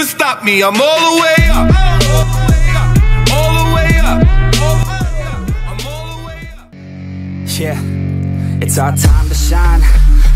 can stop me. I'm all the way up. All the way up. All the way up. I'm all the way up. Yeah, it's our time to shine.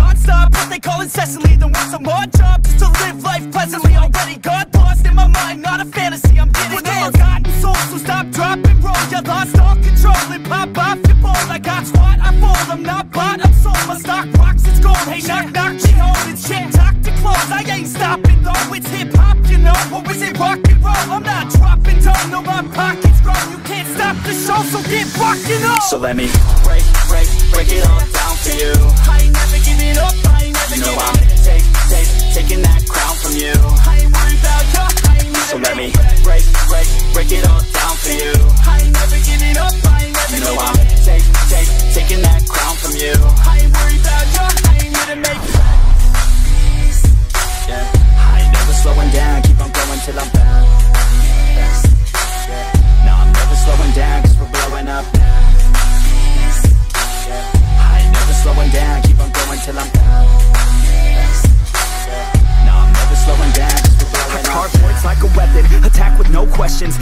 non-stop. What they call incessantly than work some odd job just to live life pleasantly. Already got lost in my mind, not a fantasy. I'm getting it. Forgotten soul, so stop, drop, and roll. You lost all control and pop off your ball. I got squat, I fall. I'm not bought, I'm sold. My stock rocks, it's gold. Hey, knock, knock, she holding shit. Talk to close. I ain't stopping though. It's hip hop, you know, or is it rock and roll? I'm not dropping down, no, my pockets grow. You can't stop the show, so get rocking up. So let me break, break, break it all down for you. I ain't never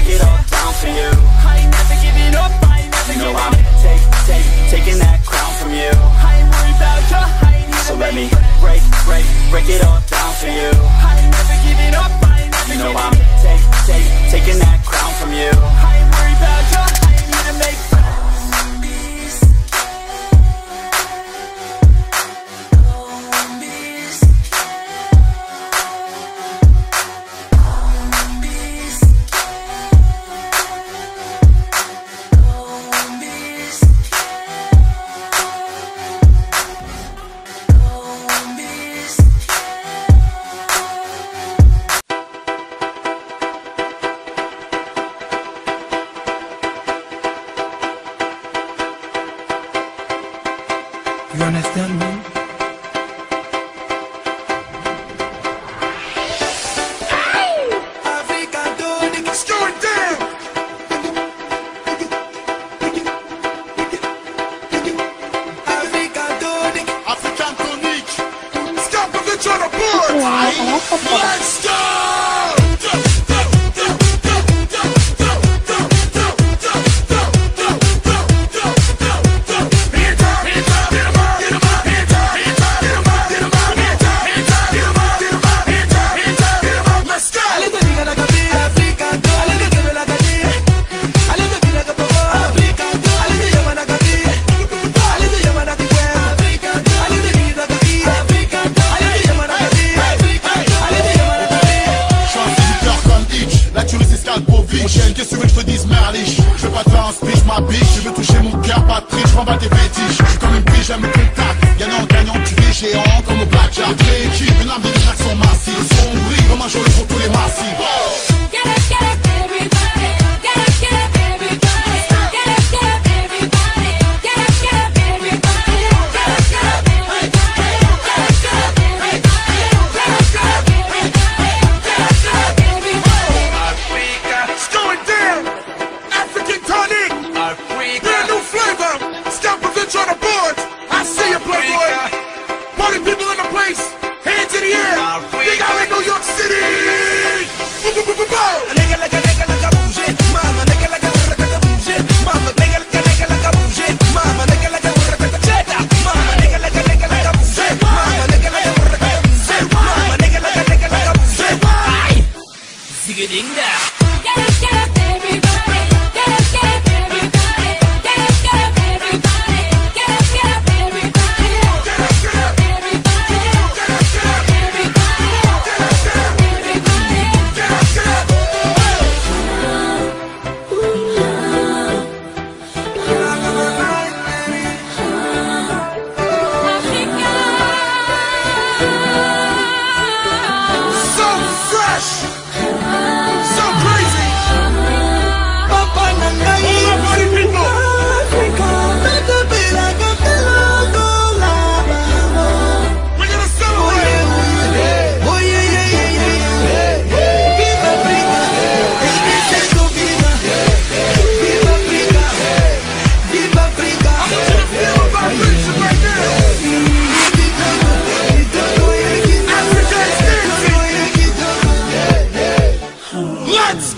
break, it all down for you Keeping, I've been Let's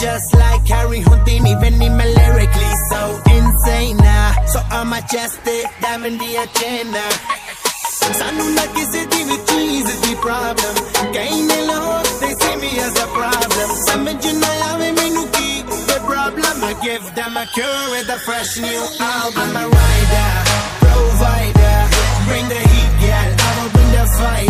just like Harry Houdini, Venom lyrically so insane now. Nah. So on my chest, diamond the agenda. ਸਾਨੂੰ ਨਾ ਕਿਸੇ ਦੀ ਵੀ ਚੀਜ਼ ਦੀ problem ਕਈ ਨੇ ਲੋਕ they see me as a problem ਸਮਝ ਨਾ ਆਵੇ ਮੈਨੂੰ ਕੀ the problem I give them a cure with a fresh new album I'm a rider, provider bring the heat girl. I will bring the fire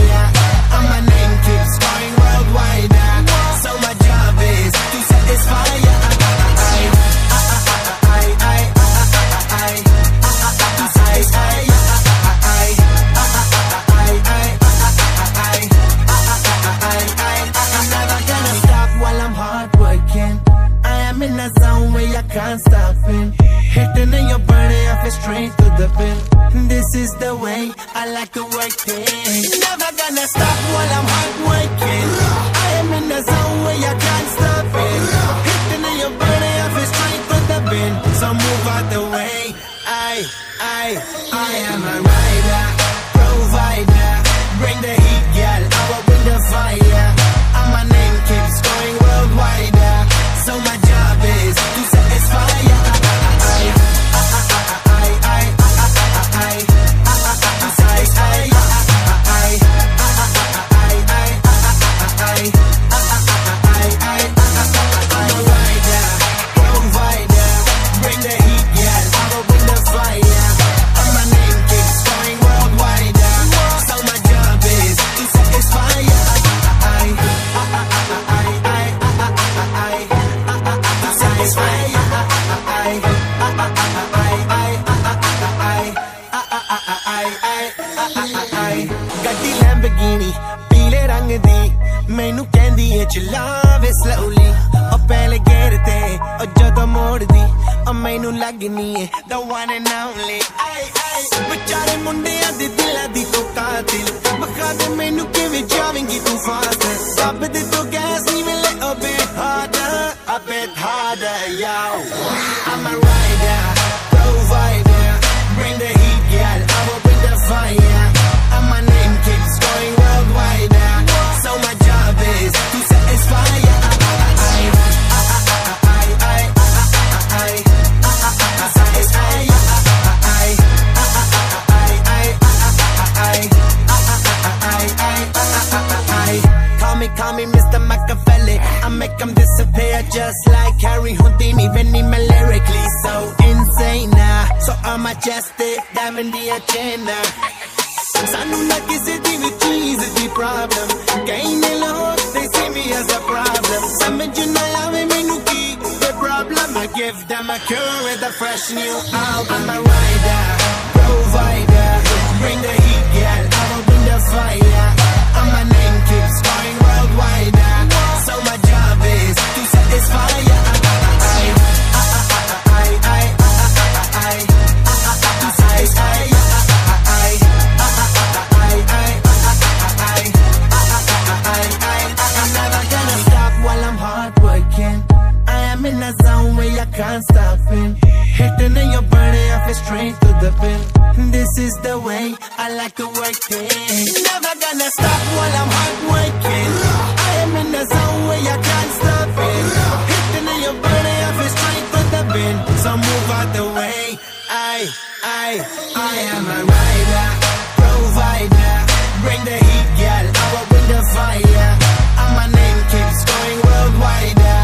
I am a rider, provider. Bring the heat, girl. I will bring the fire. And my name keeps going worldwide. So my ਮੈਨੂੰ ਕਹਿੰਦੀ ਏ ਚਲਾਵੇ slowly ਉਹ ਪਹਿਲੇ gear ਤੇ, ਉਹ ਜਦੋਂ ਮੋੜਦੀ, ਉਹ ਮੈਨੂੰ ਲੱਗਨੀ ਏ। The one and only ਵਿਚਾਰੇ ਮੁੰਡਿਆਂ ਦੇ ਦਿਲਾਂ ਦੀ ਤੋ ਕਾਤਿਲ। ਬਖਾ ਦੇ ਮੈਨੂੰ ਕਿਵੇਂ ਜਾਵੇਂਗੀ ਤੂੰ ਫਾਸਤ ਸਭ ਦੇ ਤੋਂ ਗੈਸ ਨਹੀਂ ਮਿਲੇ a bit harder a bit harder yo I'm there's a problem. Some of you know how we mean to the problem. I give them a cure with a fresh new album. I'm a rider. The pin. This is the way I like to work it. Never gonna stop while I'm hard working. I am in a zone where I can't stop it. Hitting in your body, I feel straight to the pin. So move out the way. I, I, I am a rider, provider. Bring the heat, girl. I will bring the fire. And my name keeps going worldwide.